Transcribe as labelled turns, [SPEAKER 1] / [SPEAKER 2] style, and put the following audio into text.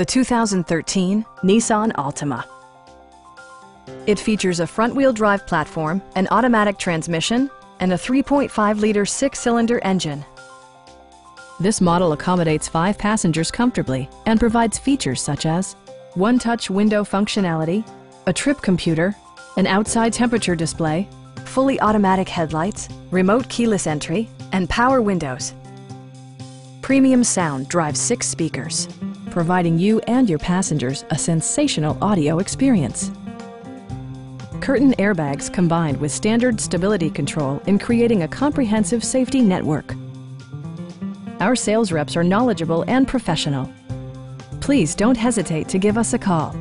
[SPEAKER 1] the 2013 Nissan Altima. It features a front-wheel drive platform, an automatic transmission, and a 3.5-liter six-cylinder engine. This model accommodates five passengers comfortably and provides features such as one-touch window functionality, a trip computer, an outside temperature display, fully automatic headlights, remote keyless entry, and power windows. Premium sound drives six speakers, providing you and your passengers a sensational audio experience. Curtain airbags combined with standard stability control in creating a comprehensive safety network. Our sales reps are knowledgeable and professional. Please don't hesitate to give us a call.